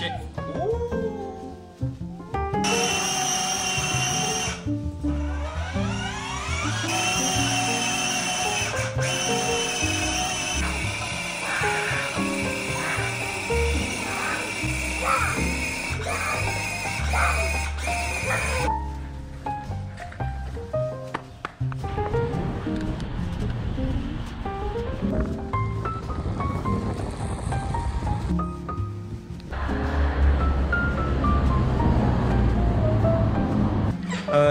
shit.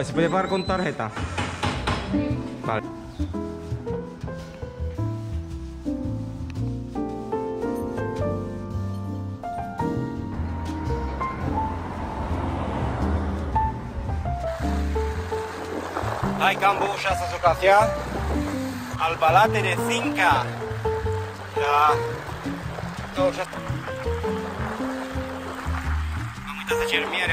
¿Se puede pagar con tarjeta? Vale. Hai kambu ușa să jucația al balate de finca. Da. To ușa. Am uitat să cer miere.